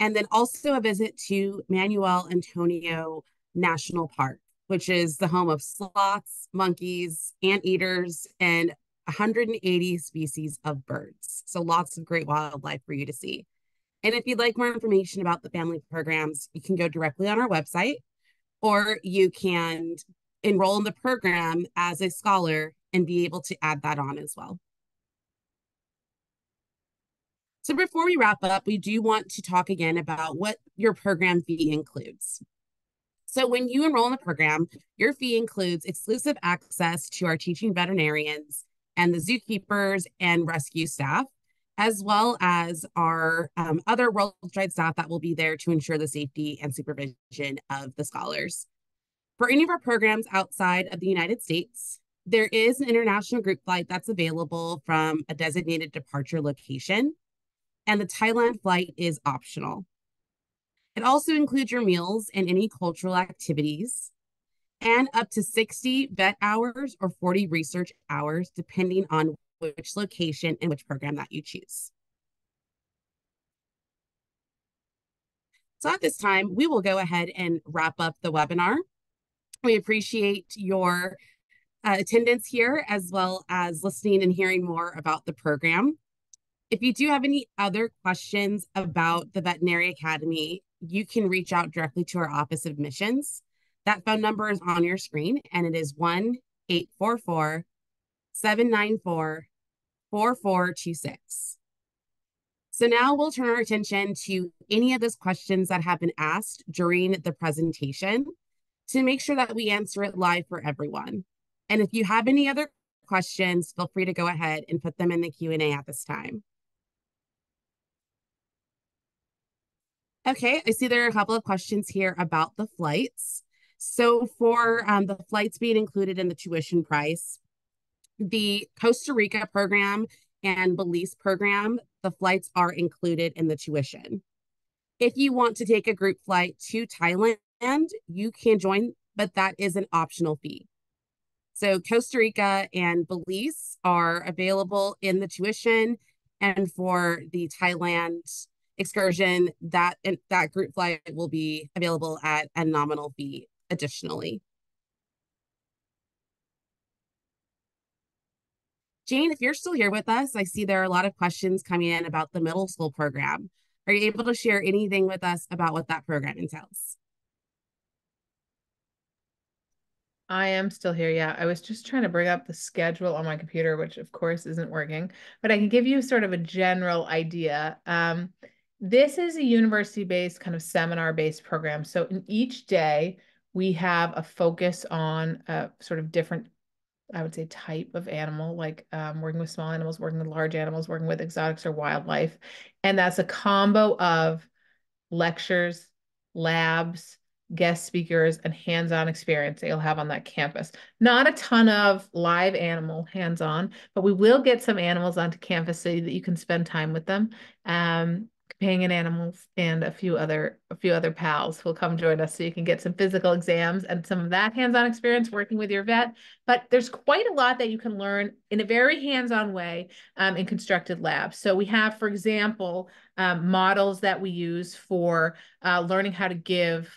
And then also a visit to Manuel Antonio National Park, which is the home of sloths, monkeys, anteaters, and 180 species of birds. So lots of great wildlife for you to see. And if you'd like more information about the family programs, you can go directly on our website or you can enroll in the program as a scholar and be able to add that on as well. So before we wrap up, we do want to talk again about what your program fee includes. So when you enroll in the program, your fee includes exclusive access to our teaching veterinarians and the zookeepers and rescue staff, as well as our um, other worldwide staff that will be there to ensure the safety and supervision of the scholars. For any of our programs outside of the United States, there is an international group flight that's available from a designated departure location, and the Thailand flight is optional. It also includes your meals and any cultural activities, and up to 60 vet hours or 40 research hours, depending on which location and which program that you choose. So at this time, we will go ahead and wrap up the webinar. We appreciate your uh, attendance here, as well as listening and hearing more about the program. If you do have any other questions about the Veterinary Academy, you can reach out directly to our Office of Admissions. That phone number is on your screen and it is 1 844 794 4426. So now we'll turn our attention to any of those questions that have been asked during the presentation to make sure that we answer it live for everyone. And if you have any other questions, feel free to go ahead and put them in the Q&A at this time. Okay, I see there are a couple of questions here about the flights. So for um, the flights being included in the tuition price, the Costa Rica program and Belize program, the flights are included in the tuition. If you want to take a group flight to Thailand, you can join, but that is an optional fee. So Costa Rica and Belize are available in the tuition, and for the Thailand excursion, that that group flight will be available at a nominal fee additionally. Jane, if you're still here with us, I see there are a lot of questions coming in about the middle school program. Are you able to share anything with us about what that program entails? I am still here. Yeah. I was just trying to bring up the schedule on my computer, which of course isn't working, but I can give you sort of a general idea. Um, this is a university based kind of seminar based program. So in each day, we have a focus on a sort of different I would say type of animal, like um, working with small animals, working with large animals, working with exotics or wildlife. And that's a combo of lectures, labs, guest speakers, and hands-on experience that you'll have on that campus. Not a ton of live animal hands-on, but we will get some animals onto campus so that you can spend time with them. Um, companion animals and a few other a few other pals who'll come join us so you can get some physical exams and some of that hands-on experience working with your vet but there's quite a lot that you can learn in a very hands-on way um, in constructed labs so we have for example um, models that we use for uh, learning how to give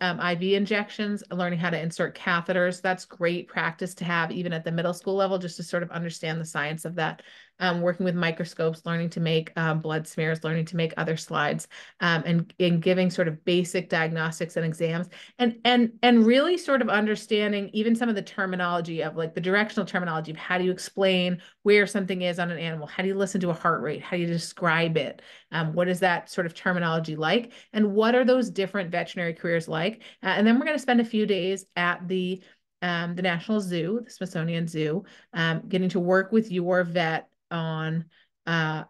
um, IV injections, learning how to insert catheters. That's great practice to have even at the middle school level, just to sort of understand the science of that um, working with microscopes, learning to make um, blood smears, learning to make other slides, um, and, and giving sort of basic diagnostics and exams, and and and really sort of understanding even some of the terminology of like the directional terminology of how do you explain where something is on an animal, how do you listen to a heart rate, how do you describe it, um, what is that sort of terminology like, and what are those different veterinary careers like, uh, and then we're going to spend a few days at the um, the National Zoo, the Smithsonian Zoo, um, getting to work with your vet on uh,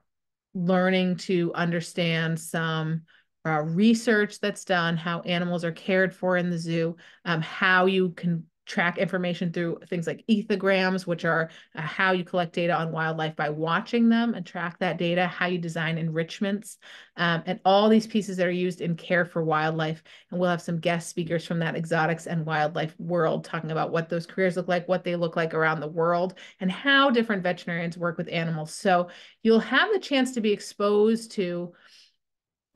learning to understand some uh, research that's done, how animals are cared for in the zoo, um, how you can track information through things like ethograms, which are uh, how you collect data on wildlife by watching them and track that data, how you design enrichments, um, and all these pieces that are used in care for wildlife. And we'll have some guest speakers from that exotics and wildlife world talking about what those careers look like, what they look like around the world, and how different veterinarians work with animals. So you'll have the chance to be exposed to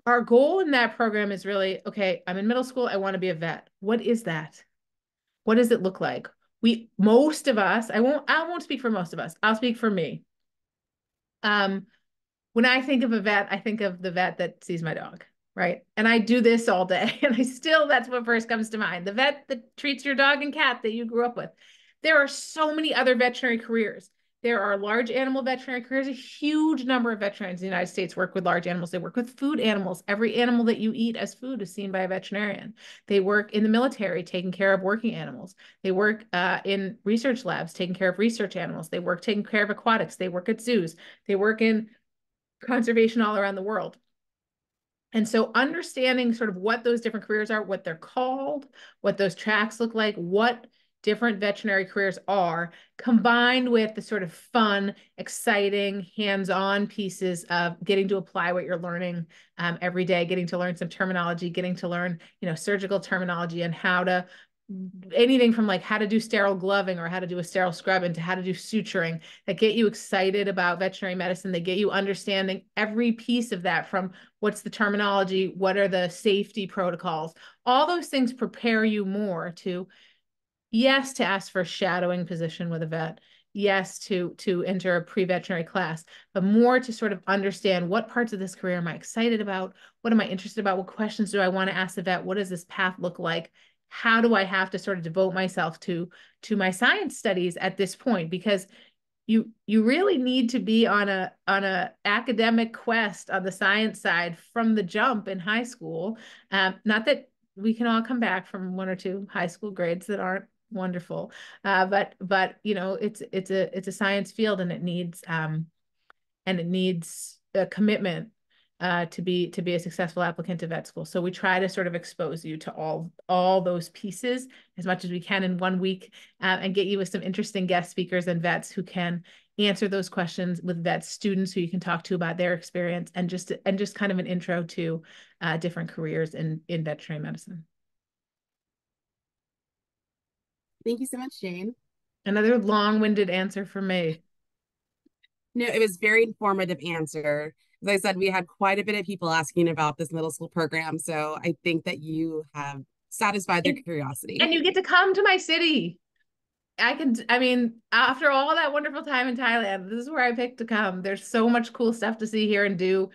our goal in that program is really okay, I'm in middle school, I want to be a vet. What is that? What does it look like? We most of us, I won't I won't speak for most of us. I'll speak for me. Um when I think of a vet, I think of the vet that sees my dog, right? And I do this all day and I still that's what first comes to mind. The vet that treats your dog and cat that you grew up with. There are so many other veterinary careers. There are large animal veterinary careers. A huge number of veterinarians in the United States work with large animals. They work with food animals. Every animal that you eat as food is seen by a veterinarian. They work in the military, taking care of working animals. They work uh, in research labs, taking care of research animals. They work taking care of aquatics. They work at zoos. They work in conservation all around the world. And so understanding sort of what those different careers are, what they're called, what those tracks look like, what different veterinary careers are, combined with the sort of fun, exciting, hands-on pieces of getting to apply what you're learning um, every day, getting to learn some terminology, getting to learn, you know, surgical terminology and how to anything from like how to do sterile gloving or how to do a sterile scrub into how to do suturing that get you excited about veterinary medicine they get you understanding every piece of that from what's the terminology what are the safety protocols. All those things prepare you more to yes to ask for a shadowing position with a vet. Yes to to enter a pre-veterinary class but more to sort of understand what parts of this career am i excited about? What am i interested about? What questions do i want to ask the vet? What does this path look like? How do i have to sort of devote myself to to my science studies at this point? Because you you really need to be on a on a academic quest on the science side from the jump in high school. Um, not that we can all come back from one or two high school grades that aren't wonderful. Uh, but but you know, it's it's a it's a science field and it needs um and it needs a commitment uh, to be to be a successful applicant to vet school. So we try to sort of expose you to all all those pieces as much as we can in one week uh, and get you with some interesting guest speakers and vets who can answer those questions with vet students who you can talk to about their experience and just and just kind of an intro to uh, different careers in in veterinary medicine. Thank you so much, Jane. Another long-winded answer for me. No, it was very informative answer. As I said, we had quite a bit of people asking about this middle school program, so I think that you have satisfied their curiosity. And you get to come to my city. I can, I mean, after all that wonderful time in Thailand, this is where I picked to come. There's so much cool stuff to see here and do.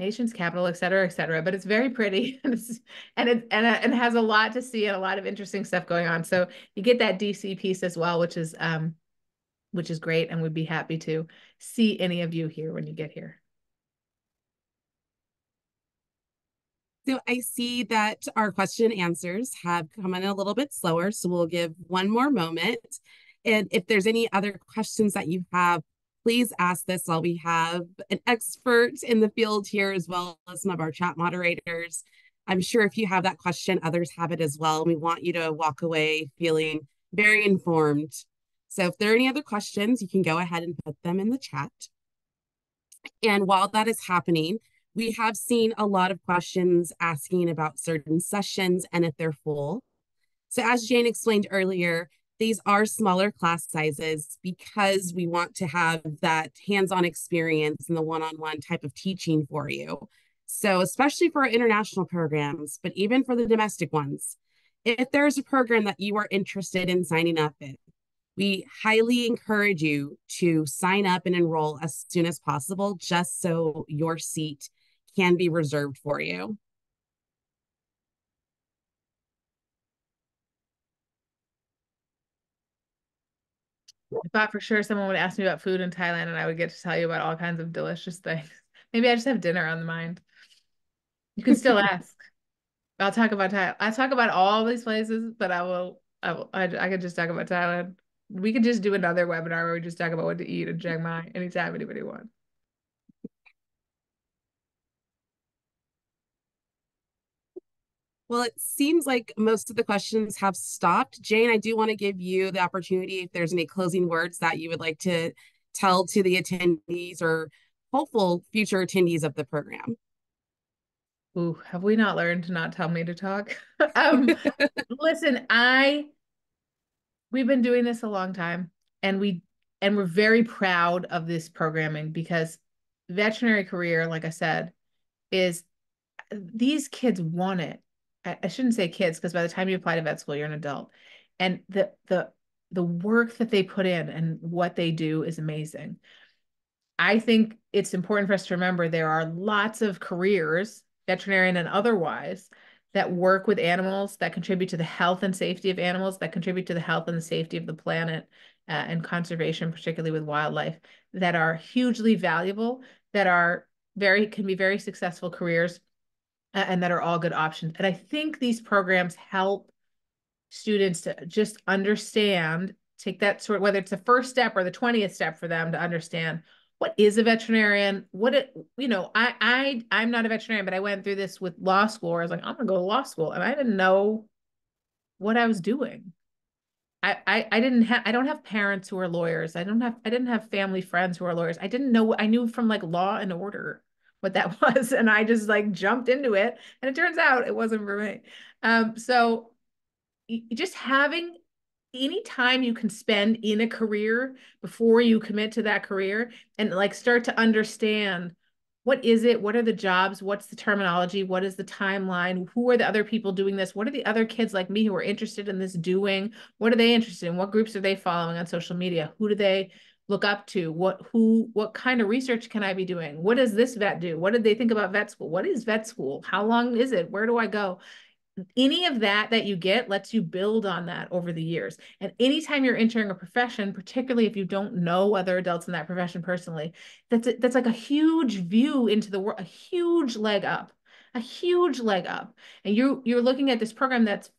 Nation's capital, et cetera, et cetera. But it's very pretty and it's and it and, and has a lot to see and a lot of interesting stuff going on. So you get that DC piece as well, which is um, which is great, and we'd be happy to see any of you here when you get here. So I see that our question answers have come in a little bit slower, so we'll give one more moment. And if there's any other questions that you have, please ask this while we have an expert in the field here, as well as some of our chat moderators. I'm sure if you have that question, others have it as well. We want you to walk away feeling very informed. So if there are any other questions, you can go ahead and put them in the chat. And while that is happening, we have seen a lot of questions asking about certain sessions and if they're full. So as Jane explained earlier, these are smaller class sizes because we want to have that hands-on experience and the one-on-one type of teaching for you. So especially for our international programs, but even for the domestic ones, if there's a program that you are interested in signing up in, we highly encourage you to sign up and enroll as soon as possible, just so your seat can be reserved for you. I thought for sure someone would ask me about food in Thailand and I would get to tell you about all kinds of delicious things. Maybe I just have dinner on the mind. You can still ask. I'll talk about Thailand. I talk about all these places, but I will I will I, I could just talk about Thailand. We could just do another webinar where we just talk about what to eat in Chiang Mai anytime anybody wants. Well, it seems like most of the questions have stopped. Jane, I do want to give you the opportunity if there's any closing words that you would like to tell to the attendees or hopeful future attendees of the program. Ooh, have we not learned to not tell me to talk? um, listen, I we've been doing this a long time and we and we're very proud of this programming because veterinary career, like I said, is these kids want it I, shouldn't say kids because by the time you apply to vet school, you're an adult. And the the the work that they put in and what they do is amazing. I think it's important for us to remember there are lots of careers, veterinarian and otherwise, that work with animals, that contribute to the health and safety of animals, that contribute to the health and the safety of the planet uh, and conservation, particularly with wildlife, that are hugely valuable, that are very can be very successful careers and that are all good options. And I think these programs help students to just understand, take that sort, whether it's the first step or the 20th step for them to understand what is a veterinarian, what it, you know, I, I, I'm not a veterinarian, but I went through this with law school. I was like, I'm gonna go to law school. And I didn't know what I was doing. I, I, I didn't have I don't have parents who are lawyers. I don't have I didn't have family friends who are lawyers. I didn't know I knew from like law and order what that was and i just like jumped into it and it turns out it wasn't for me. Um so just having any time you can spend in a career before you commit to that career and like start to understand what is it what are the jobs what's the terminology what is the timeline who are the other people doing this what are the other kids like me who are interested in this doing what are they interested in what groups are they following on social media who do they look up to what who what kind of research can i be doing? What does this vet do? What did they think about vet school? What is vet school? How long is it? Where do i go? Any of that that you get lets you build on that over the years. And anytime you're entering a profession particularly if you don't know other adults in that profession personally that's a, that's like a huge view into the world a huge leg up a huge leg up. And you you're looking at this program that's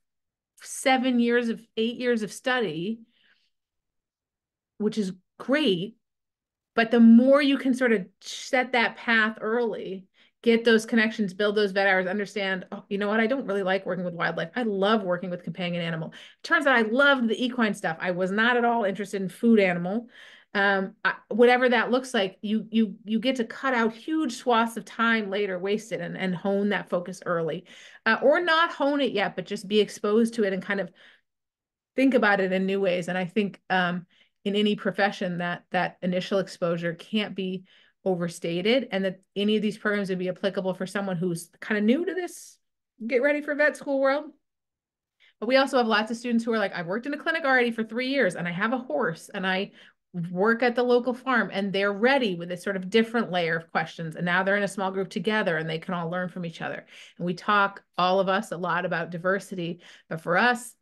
seven years of eight years of study which is great. But the more you can sort of set that path early, get those connections, build those vet hours, understand, oh, you know what, I don't really like working with wildlife. I love working with companion animal. Turns out I loved the equine stuff. I was not at all interested in food animal. um, whatever that looks like, you you you get to cut out huge swaths of time later wasted and and hone that focus early, uh, or not hone it yet, but just be exposed to it and kind of think about it in new ways. And I think um, in any profession that that initial exposure can't be overstated, and that any of these programs would be applicable for someone who's kind of new to this get ready for vet school world. But we also have lots of students who are like, I've worked in a clinic already for three years and I have a horse and I work at the local farm and they're ready with a sort of different layer of questions. And now they're in a small group together and they can all learn from each other. And we talk, all of us, a lot about diversity. But for us,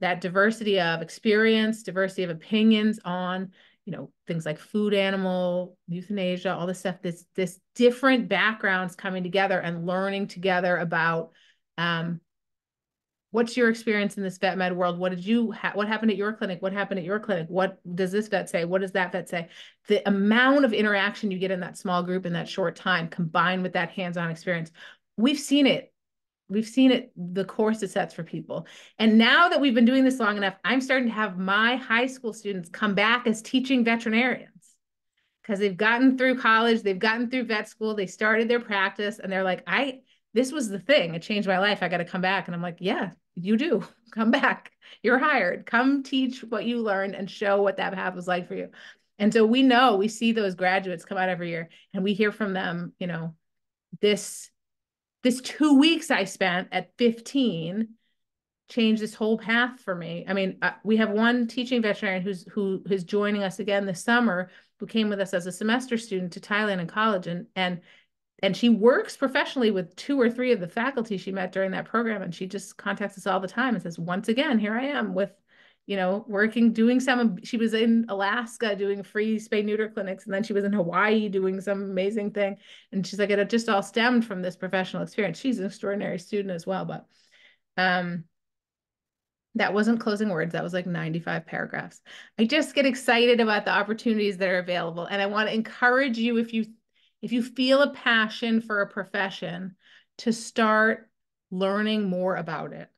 that diversity of experience, diversity of opinions on, you know, things like food animal, euthanasia, all this stuff, this, this different backgrounds coming together and learning together about um, what's your experience in this vet med world? What did you ha- what happened at your clinic? What happened at your clinic? What does this vet say? What does that vet say? The amount of interaction you get in that small group in that short time combined with that hands-on experience we've seen it we've seen it the course it sets for people and now that we've been doing this long enough i'm starting to have my high school students come back as teaching veterinarians because they've gotten through college they've gotten through vet school they started their practice and they're like i this was the thing. It changed my life. I got to come back. And I'm like, yeah, you do. Come back. You're hired. Come teach what you learned and show what that path was like for you. And so we know we see those graduates come out every year and we hear from them, you know, this this two weeks I spent at 15 changed this whole path for me. I mean, uh, we have one teaching veterinarian who's who is joining us again this summer, who came with us as a semester student to Thailand and college, and and and she works professionally with two or three of the faculty she met during that program and she just contacts us all the time and says once again here i am with you know working doing some she was in alaska doing free spay neuter clinics and then she was in hawaii doing some amazing thing. And she's like it just all stemmed from this professional experience. She's an extraordinary student as well but um that wasn't closing words. That was like 95 paragraphs. I just get excited about the opportunities that are available and i want to encourage you if you if you feel a passion for a profession, to start learning more about it.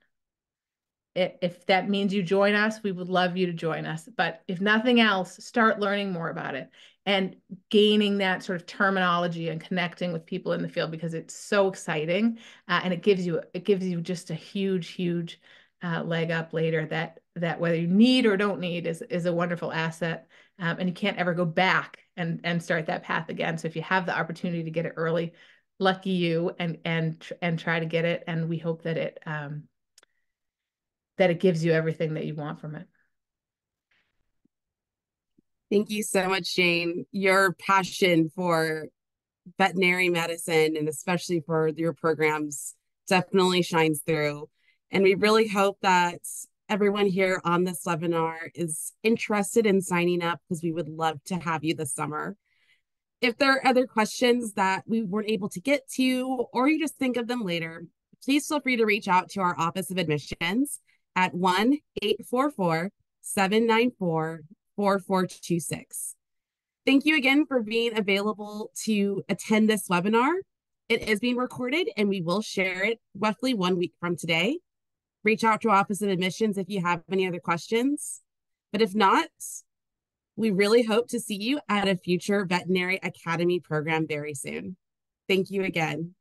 If that means you join us, we would love you to join us. But if nothing else, start learning more about it and gaining that sort of terminology and connecting with people in the field because it's so exciting uh, and it gives you it gives you just a huge huge uh, leg up later that that whether you need or don't need is is a wonderful asset um, and you can't ever go back and and start that path again so if you have the opportunity to get it early lucky you and and and try to get it and we hope that it um that it gives you everything that you want from it. Thank you so much jane. Your passion for veterinary medicine and especially for your programs definitely shines through. And we really hope that everyone here on this webinar is interested in signing up because we would love to have you this summer. If there are other questions that we weren't able to get to, or you just think of them later, please feel free to reach out to our Office of Admissions at 1 844 794 4426. Thank you again for being available to attend this webinar. It is being recorded and we will share it roughly one week from today reach out to Office of Admissions if you have any other questions. But if not, we really hope to see you at a future Veterinary Academy program very soon. Thank you again.